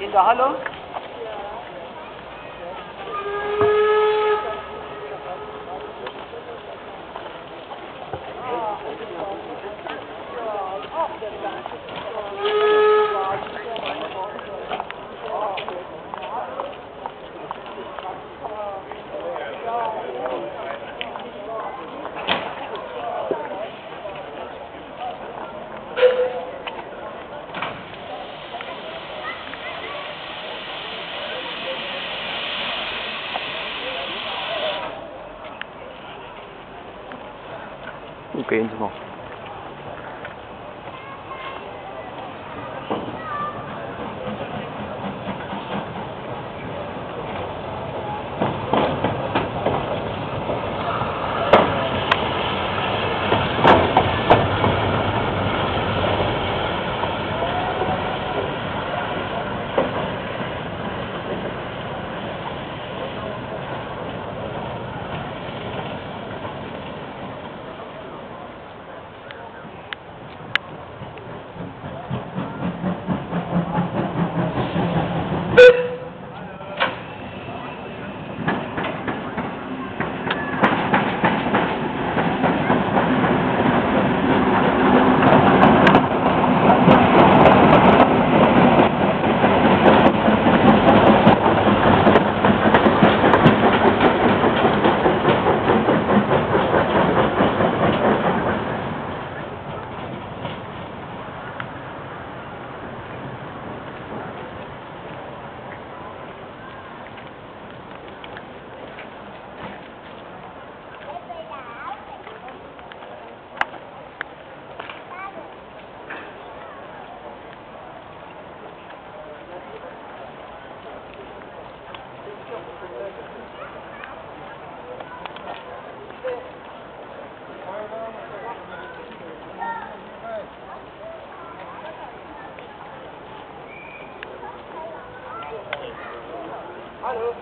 In der Halle? Ok, então. Hallo?